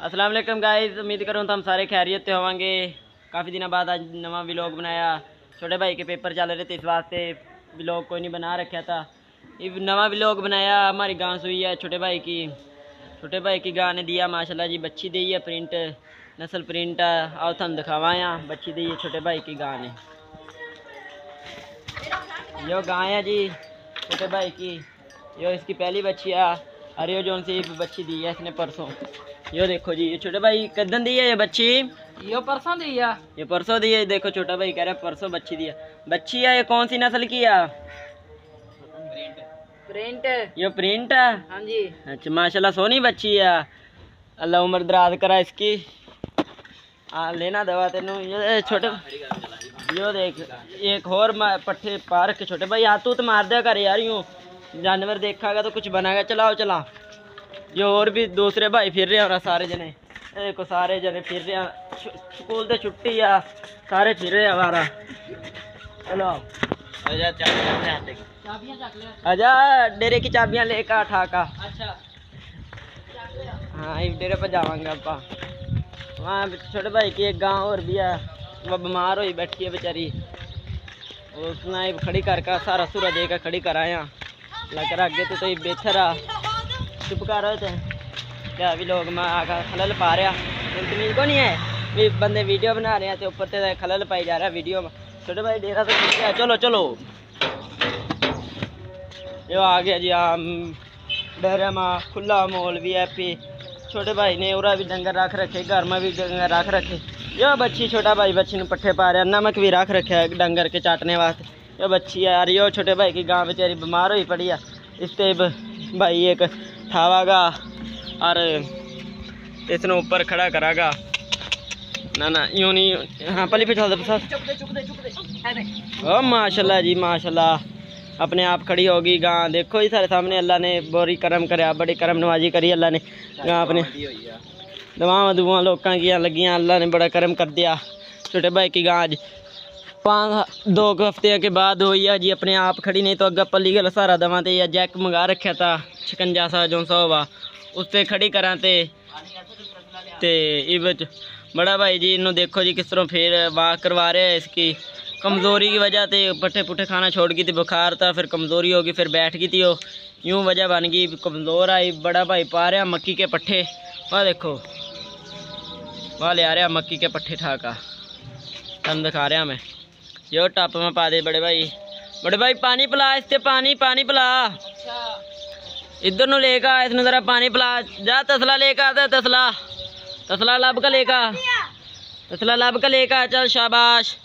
Aslam guys उम्मीद करूँ तो हम सारे खैरियत से काफ़ी दिनों बाद आज नवा विलॉग बनाया। छोटे भाई के पेपर चल रहे थे इस वास्ते। विलॉग कोई नहीं बना रखा था। नवा विलॉग बनाया, हमारी गां सुई है छोटे भाई की। छोटे भाई की गाँ ने दिया माशाला जी, बच्ची दी है प्रिंट नसल प्रिंट आओ तो थम दिखावा यहाँ, बच्ची दी है छोटे भाई की गाँ ने। यो गाँ है जी, छोटे भाई की। यो इसकी पहली बच्ची है। यो जो सी बच्ची दी है इसने परसों। यो देखो जी ये छोटे भाई कदन दी है ये बच्ची? यो परसों दी है। ये परसों दी है देखो छोटा भाई कह रहा है परसों बच्ची दी है। बच्ची है ये कौन सी नस्ल की है? प्रिंट। ये प्रिंट? है हाँ जी। अच्छा माशाल्लाह सोनी बच्ची है। अल्लाह उम्र दराज करा इसकी। हाँ लेना दवा तेनू। ये छोटे यो देख एक और मा- पट्टे पा रखे। छोटे भाई हाथ तूत मार दिया कर यार यूँ। जानवर देखागा तो कुछ बनाएगा। चलाओ चला जो और भी दूसरे भाई फिर रहे हैं और सारे जने। देखो सारे जने फिर रहे हैं। स्कूल से छुट्टी आ सारे फिर रहे हैं हमारा। चलो। चाबियाँ चक आजा डेरे की चाबियाँ लेकर उठा का अच्छा। हाँ इस डेरे पर जावांगे आपा वहाँ छोटे भाई की एक गाँव और भी है। वो बीमार हुई बैठी है बेचारी। उसने खड़ी कर का सारा सूरज देकर खड़ी कराया। तो तो ये बेहतर आ। कर रहे थे क्या भी लोग मैं आकर खलल पा रहा। तमीज को नहीं है। भी बंदे वीडियो बना रहे हैं तो ऊपर से खलल पाई जा रहा है वीडियो में। छोटे भाई, डेरा तो चलो चलो। यो आ गया जी आम। डेरे में खुला मॉल भी है पी छोटे भाई ने उरा भी डंगर रख रखे, घर में भी डंगर रख रखे। यो बच्ची, छोटा भाई बच्ची ने पट्ठे पा रहा नमक भी रख रखे डंगर के चाटने वास्ते। यो बच्ची है यार, यो छोटे भाई की गाँव बेचारी बीमार हुई पड़ी है। इससे ब- भाई एक ठावागा और इसने ऊपर खड़ा करागा। ना ना, यूँ नहीं हाँ पली चल दे है ओ, माशाल्लाह जी, माशाल्लाह। अपने आप खड़ी होगी गां देखो जी, सारे सामने अल्लाह ने बोरी करम करया, बड़ी करम नवाजी करी अल्लाह ने। गां अपने दवावां दुआं लोगों की लगियाँ, अल्लाह ने बड़ा करम कर दिया। छोटे भाई की गां आज पाँच दो हफ्ते के बाद हुई है जी अपने आप खड़ी नहीं तो अगर पली का सहारा दवा तो या जैक मंगा रखा था शिकंजा सा जो सा हुआ उस पर खड़ी करा तो इवच बड़ा भाई जी इनू देखो जी किस तरह फिर वाह करवा रहे हैं इसकी कमज़ोरी की वजह से पट्ठे पुट्ठे खाना छोड़ गई थी बुखार था फिर कमज़ोरी होगी फिर बैठ गई थी वो यूँ वजह बन गई कमज़ोर आई बड़ा भाई पा रहा मक्की के पट्ठे वाह देखो वाह ले आ रहा मक्की के पट्ठे ठाका तुम दिखा रहा मैं यो टप में पा दे बड़े भाई। बड़े भाई पानी पिला इससे पानी पानी पिला। अच्छा। इधर नु लेकर आ, इसने जरा पानी पिला। जा तसला लेकर आता तसला। तसला लब का लेकर तसला लब का लेकर चल शाबाश।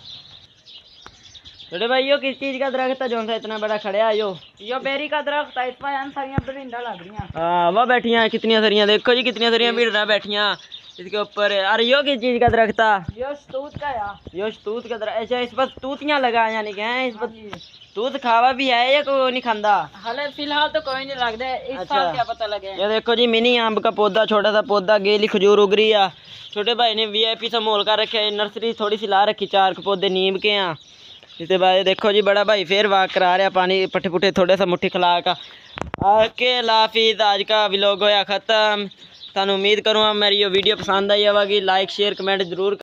छोटे भाई यो किस चीज़ का दरख्त है? जो इतना बड़ा खड़ा है यो। यो बेरी का दरख्त है इस पर सारियाँ बरिंडा लग रही हैं। हाँ वह बैठी हैं कितनी सरियाँ? देखो जी कितनी सरियाँ भीड़ बैठियाँ। इसके ऊपर अरे यो किस चीज़ का दरख्त है यो का या। यो तूत का दरख्त। अच्छा इस पर तूतियाँ लगा यानी कि हैं इस पर तूत खावा भी है या कोई नहीं खांदा? हले फ़िलहाल तो कोई नहीं लगता इस अच्छा। साल क्या पता लगे। ये देखो जी मिनी आम का पौधा छोटा सा पौधा गेली खजूर उग रही है। छोटे भाई ने वीआईपी सा मोल कर रखे नर्सरी थोड़ी सी ला रखी चार पौधे नीम के हैं। इसके बाद देखो जी बड़ा भाई फिर वाक करा रहा पानी पट्ठे पुट्ठे थोड़े सा मुट्ठी खिला का। आके लाफिज आज का व्लॉग होया ख़त्म। ਤੁਹਾਨੂੰ ਉਮੀਦ ਕਰੂੰਗਾ ਮੇਰੀ ਇਹ ਵੀਡੀਓ ਪਸੰਦ ਆਈ ਹੋਵੇਗੀ। ਲਾਈਕ ਸ਼ੇਅਰ ਕਮੈਂਟ ਜ਼ਰੂਰ